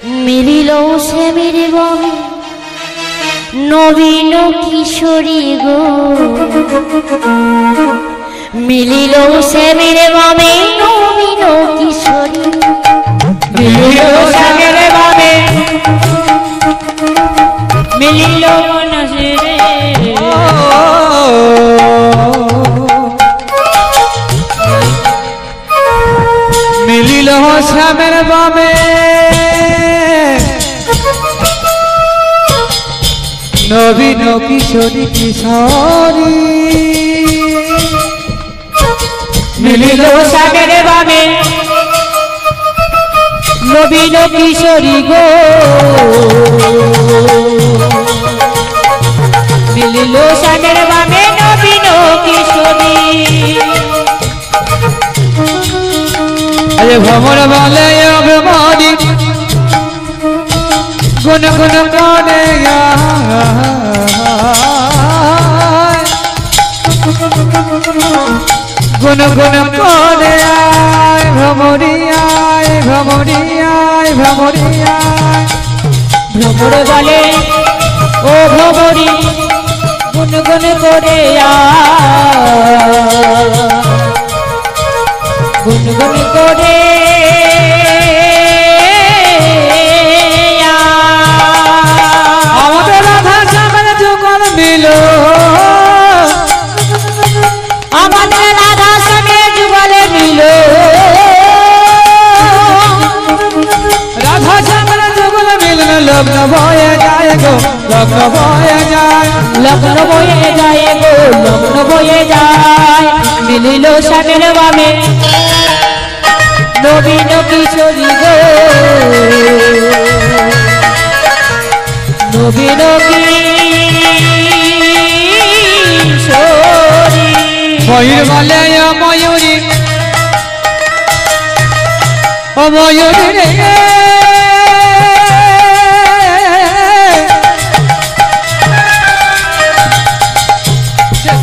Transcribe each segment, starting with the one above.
মিলিল শ্যামের বনে নবীন কিশোরী গো। মিলিল শ্যামের বনে নবীন কিশোরী। মিলিল সাগের বাবে মিলিল মিলিল শ্যামের বামে নবীন কিশোরী কিশোরী। মিলিল সাগের বামে। নবীন কিশোরী গো। মিলিল সাগের বামে নবীন কিশোরী। আরে ভ্রমণ বলে অভিমানী। গুন গুন করে গুন গুন করে আয় আয় ভ্রমণী আয় ভ্রমণ বলে ও ভ্রমণী গুন গুন করে আয় গুনগুন করে বয়ে যায় গো লগ্ন বয়ে যায়। লগ্ন বয়ে যায় গো লগ্ন বয়ে যায়। মিলিল শ্যামের বামে নবীন কিশোরী গো। নবীন কিশোরী। ময়ূর বলে ময়ূরী ও ময়ূরী রে।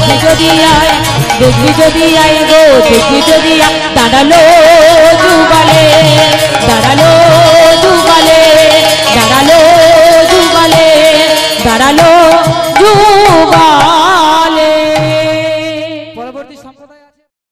দেখি যদি আয় দেখবি যদি আয় গো দেখবি যদি আয়। দাঁড়াল দুবালে দাঁড়াল দুবালে দাঁড়াল দুবালে দাঁড়াল